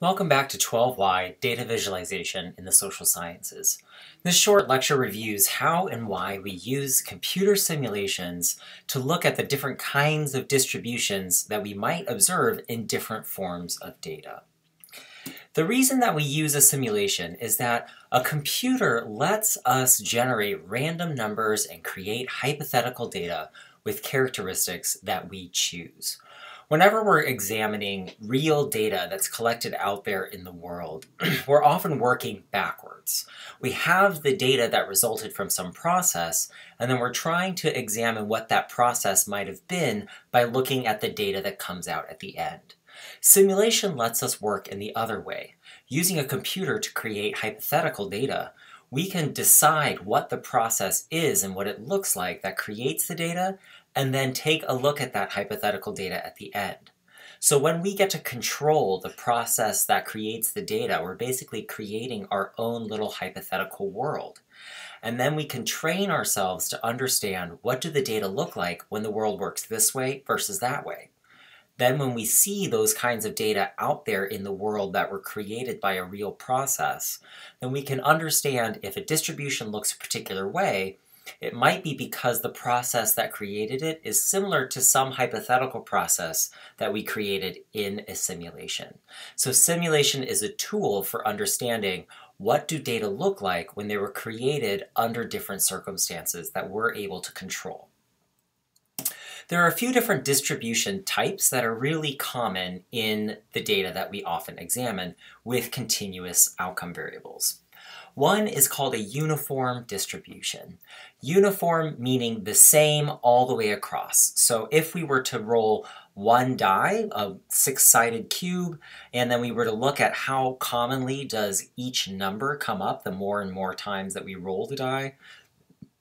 Welcome back to 12Y Data Visualization in the Social Sciences. This short lecture reviews how and why we use computer simulations to look at the different kinds of distributions that we might observe in different forms of data. The reason that we use a simulation is that a computer lets us generate random numbers and create hypothetical data with characteristics that we choose. Whenever we're examining real data that's collected out there in the world, we're often working backwards. We have the data that resulted from some process, and then we're trying to examine what that process might have been by looking at the data that comes out at the end. Simulation lets us work in the other way. Using a computer to create hypothetical data, we can decide what the process is and what it looks like that creates the data, and then take a look at that hypothetical data at the end. So when we get to control the process that creates the data, we're basically creating our own little hypothetical world. And then we can train ourselves to understand what do the data look like when the world works this way versus that way. Then when we see those kinds of data out there in the world that were created by a real process, then we can understand if a distribution looks a particular way, it might be because the process that created it is similar to some hypothetical process that we created in a simulation. So simulation is a tool for understanding what do data look like when they were created under different circumstances that we're able to control. There are a few different distribution types that are really common in the data that we often examine with continuous outcome variables. One is called a uniform distribution. Uniform meaning the same all the way across. So if we were to roll one die, a six-sided cube, and then we were to look at how commonly does each number come up the more and more times that we roll the die,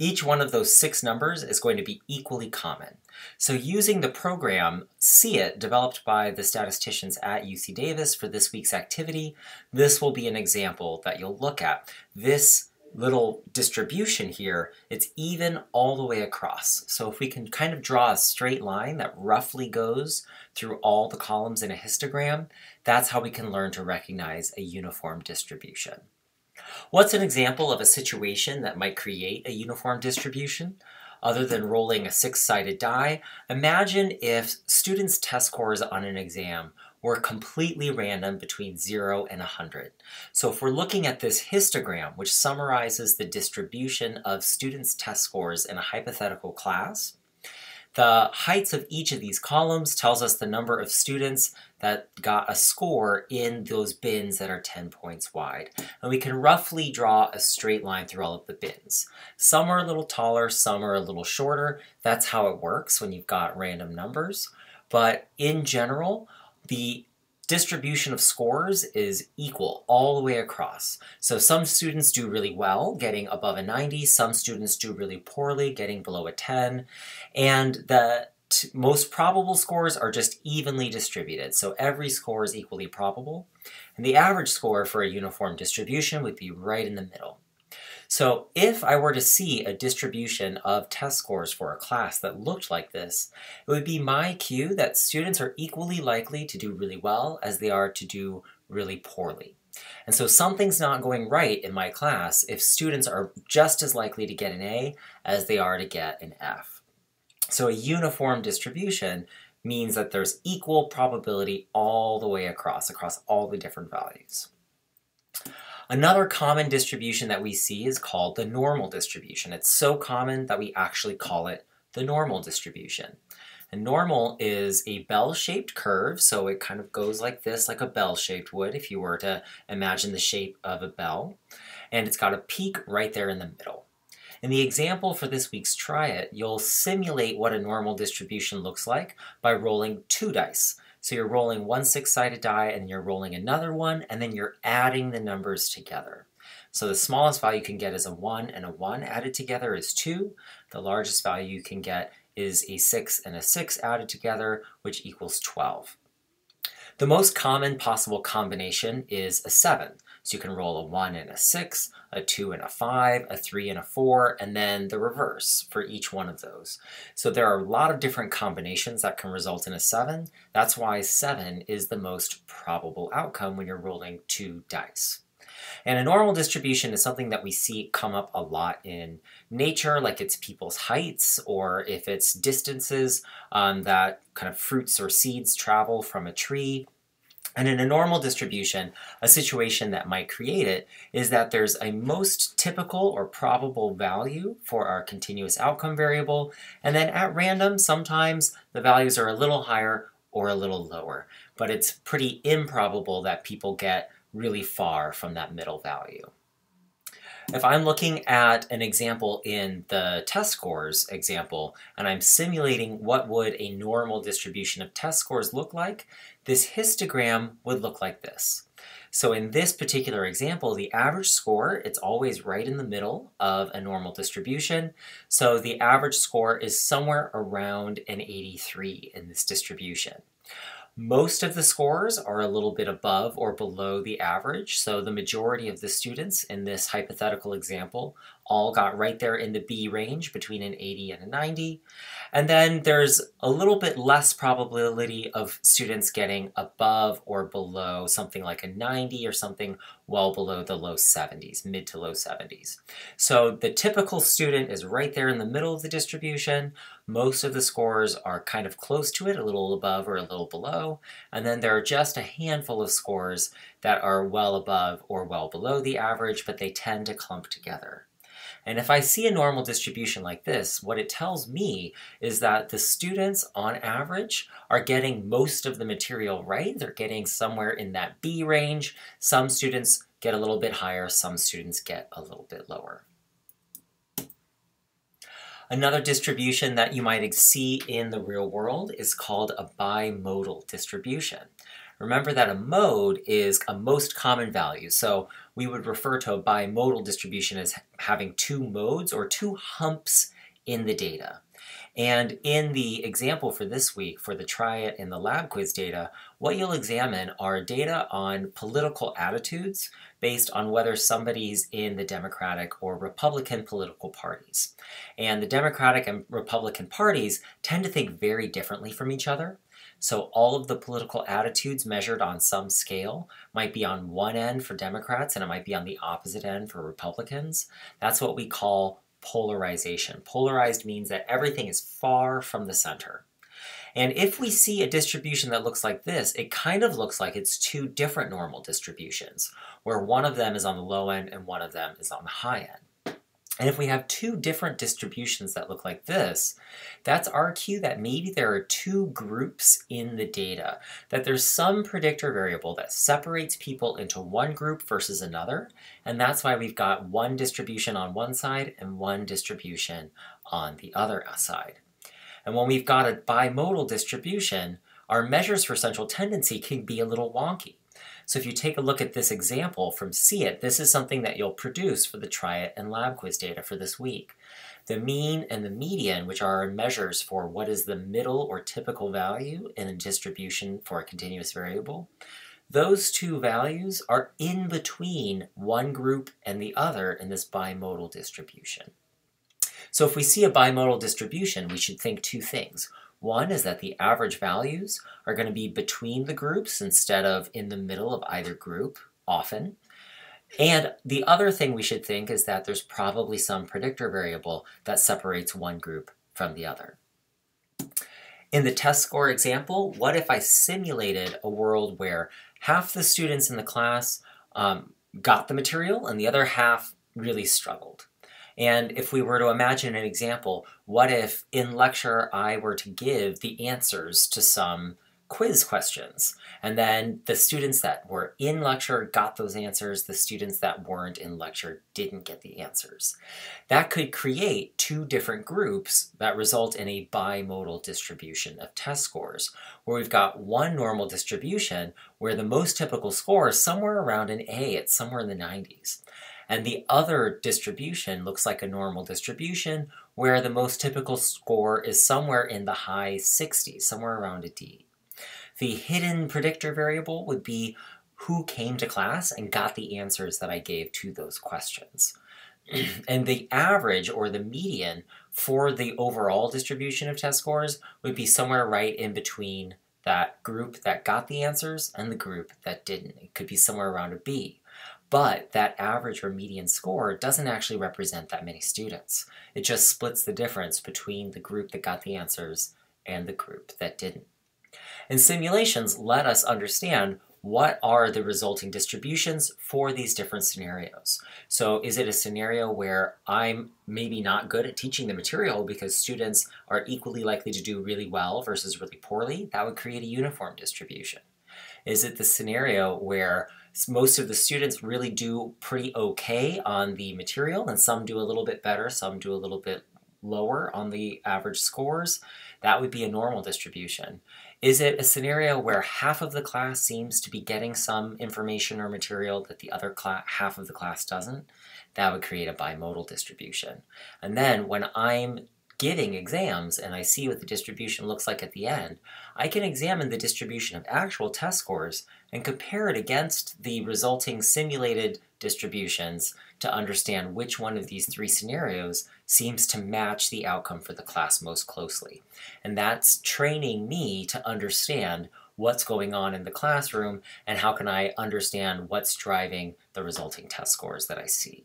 each one of those six numbers is going to be equally common. So using the program See It, developed by the statisticians at UC Davis for this week's activity, this will be an example that you'll look at. This little distribution here, it's even all the way across. So if we can kind of draw a straight line that roughly goes through all the columns in a histogram, that's how we can learn to recognize a uniform distribution. What's an example of a situation that might create a uniform distribution? Other than rolling a six-sided die, imagine if students' test scores on an exam were completely random between 0 and 100. So if we're looking at this histogram, which summarizes the distribution of students' test scores in a hypothetical class, the heights of each of these columns tells us the number of students that got a score in those bins that are 10 points wide. And we can roughly draw a straight line through all of the bins. Some are a little taller, some are a little shorter. That's how it works when you've got random numbers. But in general, the distribution of scores is equal all the way across. So some students do really well, getting above a 90, some students do really poorly, getting below a 10, and the most probable scores are just evenly distributed, so every score is equally probable, and the average score for a uniform distribution would be right in the middle. So if I were to see a distribution of test scores for a class that looked like this, it would be my cue that students are equally likely to do really well as they are to do really poorly. And so something's not going right in my class if students are just as likely to get an A as they are to get an F. So a uniform distribution means that there's equal probability all the way across, across all the different values. Another common distribution that we see is called the normal distribution. It's so common that we actually call it the normal distribution. And normal is a bell-shaped curve, so it kind of goes like this, like a bell-shaped would if you were to imagine the shape of a bell. And it's got a peak right there in the middle. In the example for this week's Try It, you'll simulate what a normal distribution looks like by rolling two dice. So you're rolling one six-sided die and you're rolling another one and then you're adding the numbers together. So the smallest value you can get is a 1 and a 1 added together is 2. The largest value you can get is a 6 and a 6 added together, which equals 12. The most common possible combination is a 7. So you can roll a 1 and a 6, a 2 and a 5, a 3 and a 4, and then the reverse for each one of those. So there are a lot of different combinations that can result in a 7. That's why 7 is the most probable outcome when you're rolling two dice. And a normal distribution is something that we see come up a lot in nature, like it's people's heights or if it's distances um, that kind of fruits or seeds travel from a tree. And in a normal distribution, a situation that might create it is that there's a most typical or probable value for our continuous outcome variable, and then at random, sometimes the values are a little higher or a little lower, but it's pretty improbable that people get really far from that middle value. If I'm looking at an example in the test scores example, and I'm simulating what would a normal distribution of test scores look like, this histogram would look like this. So in this particular example, the average score, it's always right in the middle of a normal distribution. So the average score is somewhere around an 83 in this distribution. Most of the scores are a little bit above or below the average, so the majority of the students in this hypothetical example all got right there in the B range between an 80 and a 90. And then there's a little bit less probability of students getting above or below something like a 90 or something well below the low 70s, mid to low 70s. So the typical student is right there in the middle of the distribution. Most of the scores are kind of close to it, a little above or a little below. And then there are just a handful of scores that are well above or well below the average, but they tend to clump together. And if I see a normal distribution like this, what it tells me is that the students, on average, are getting most of the material right. They're getting somewhere in that B range. Some students get a little bit higher, some students get a little bit lower. Another distribution that you might see in the real world is called a bimodal distribution. Remember that a mode is a most common value. So we would refer to a bimodal distribution as having two modes or two humps in the data. And in the example for this week, for the try it in the lab quiz data, what you'll examine are data on political attitudes based on whether somebody's in the Democratic or Republican political parties. And the Democratic and Republican parties tend to think very differently from each other. So all of the political attitudes measured on some scale might be on one end for Democrats and it might be on the opposite end for Republicans. That's what we call polarization. Polarized means that everything is far from the center. And if we see a distribution that looks like this, it kind of looks like it's two different normal distributions, where one of them is on the low end and one of them is on the high end. And if we have two different distributions that look like this, that's our cue that maybe there are two groups in the data, that there's some predictor variable that separates people into one group versus another, and that's why we've got one distribution on one side and one distribution on the other side. And when we've got a bimodal distribution, our measures for central tendency can be a little wonky. So if you take a look at this example from See It, this is something that you'll produce for the try it and lab quiz data for this week. The mean and the median, which are measures for what is the middle or typical value in a distribution for a continuous variable, those two values are in between one group and the other in this bimodal distribution. So if we see a bimodal distribution, we should think two things. One is that the average values are going to be between the groups instead of in the middle of either group, often. And the other thing we should think is that there's probably some predictor variable that separates one group from the other. In the test score example, what if I simulated a world where half the students in the class um, got the material and the other half really struggled? And if we were to imagine an example, what if in lecture I were to give the answers to some quiz questions. And then the students that were in lecture got those answers, the students that weren't in lecture didn't get the answers. That could create two different groups that result in a bimodal distribution of test scores, where we've got one normal distribution where the most typical score is somewhere around an A, it's somewhere in the 90s. And the other distribution looks like a normal distribution where the most typical score is somewhere in the high 60s, somewhere around a D. The hidden predictor variable would be who came to class and got the answers that I gave to those questions. and the average or the median for the overall distribution of test scores would be somewhere right in between that group that got the answers and the group that didn't. It could be somewhere around a B. But that average or median score doesn't actually represent that many students. It just splits the difference between the group that got the answers and the group that didn't. And simulations let us understand what are the resulting distributions for these different scenarios. So is it a scenario where I'm maybe not good at teaching the material because students are equally likely to do really well versus really poorly? That would create a uniform distribution. Is it the scenario where most of the students really do pretty okay on the material and some do a little bit better, some do a little bit lower on the average scores? That would be a normal distribution. Is it a scenario where half of the class seems to be getting some information or material that the other half of the class doesn't? That would create a bimodal distribution. And then when I'm giving exams and I see what the distribution looks like at the end, I can examine the distribution of actual test scores and compare it against the resulting simulated distributions to understand which one of these three scenarios seems to match the outcome for the class most closely. And that's training me to understand what's going on in the classroom and how can I understand what's driving the resulting test scores that I see.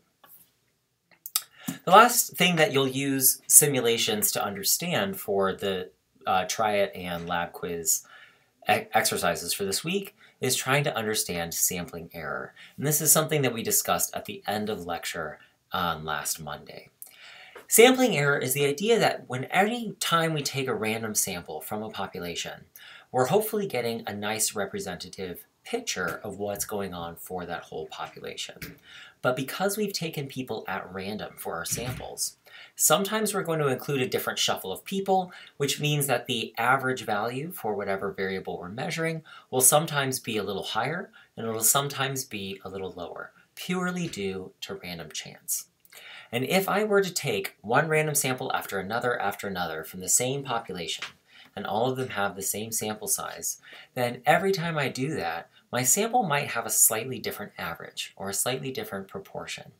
The last thing that you'll use simulations to understand for the uh, try it and lab quiz exercises for this week is trying to understand sampling error. And this is something that we discussed at the end of lecture on last Monday. Sampling error is the idea that when any time we take a random sample from a population, we're hopefully getting a nice representative picture of what's going on for that whole population. But because we've taken people at random for our samples, sometimes we're going to include a different shuffle of people, which means that the average value for whatever variable we're measuring will sometimes be a little higher and it will sometimes be a little lower, purely due to random chance. And if I were to take one random sample after another after another from the same population, and all of them have the same sample size, then every time I do that, my sample might have a slightly different average or a slightly different proportion.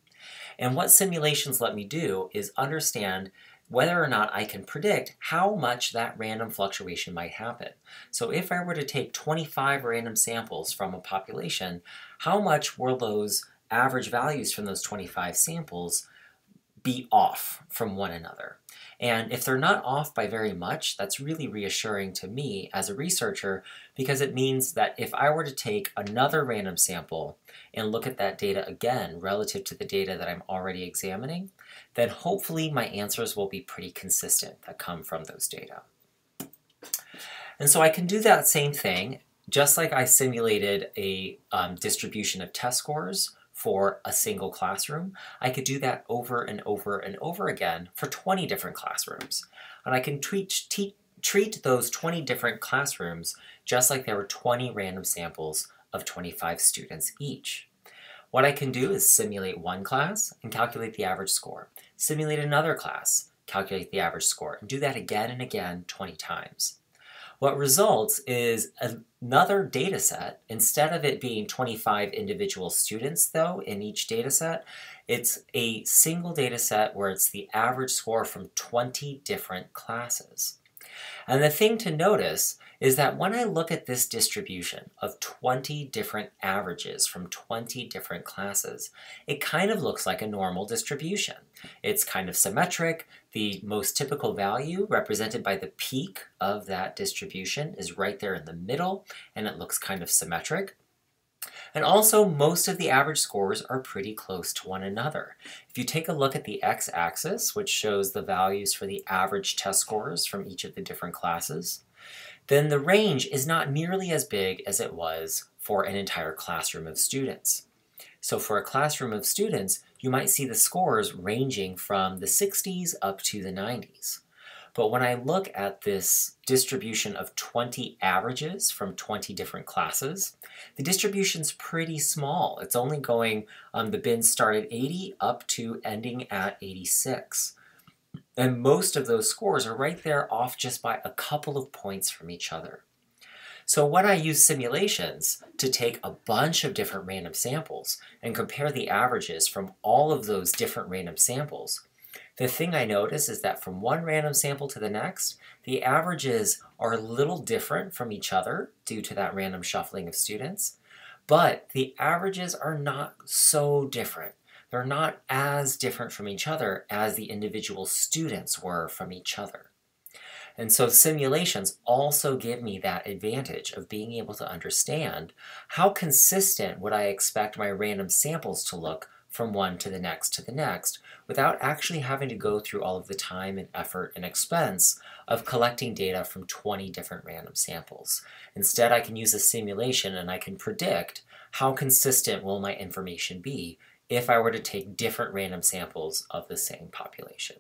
And what simulations let me do is understand whether or not I can predict how much that random fluctuation might happen. So if I were to take 25 random samples from a population, how much will those average values from those 25 samples be off from one another? And if they're not off by very much, that's really reassuring to me as a researcher because it means that if I were to take another random sample and look at that data again relative to the data that I'm already examining, then hopefully my answers will be pretty consistent that come from those data. And so I can do that same thing, just like I simulated a um, distribution of test scores for a single classroom, I could do that over and over and over again for 20 different classrooms. And I can treat, treat those 20 different classrooms just like there were 20 random samples of 25 students each. What I can do is simulate one class and calculate the average score. Simulate another class, calculate the average score, and do that again and again 20 times. What results is another data set. Instead of it being 25 individual students, though, in each data set, it's a single data set where it's the average score from 20 different classes. And the thing to notice is that when I look at this distribution of 20 different averages from 20 different classes, it kind of looks like a normal distribution. It's kind of symmetric. The most typical value represented by the peak of that distribution is right there in the middle, and it looks kind of symmetric. And also, most of the average scores are pretty close to one another. If you take a look at the x-axis, which shows the values for the average test scores from each of the different classes, then the range is not nearly as big as it was for an entire classroom of students. So for a classroom of students, you might see the scores ranging from the 60s up to the 90s. But when I look at this distribution of 20 averages from 20 different classes, the distribution's pretty small. It's only going, um, the bins start at 80 up to ending at 86. And most of those scores are right there off just by a couple of points from each other. So when I use simulations to take a bunch of different random samples and compare the averages from all of those different random samples, the thing I notice is that from one random sample to the next, the averages are a little different from each other due to that random shuffling of students, but the averages are not so different. They're not as different from each other as the individual students were from each other. And so simulations also give me that advantage of being able to understand how consistent would I expect my random samples to look from one to the next to the next without actually having to go through all of the time and effort and expense of collecting data from 20 different random samples. Instead, I can use a simulation and I can predict how consistent will my information be if I were to take different random samples of the same population.